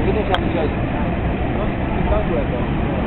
Kita bisa 来的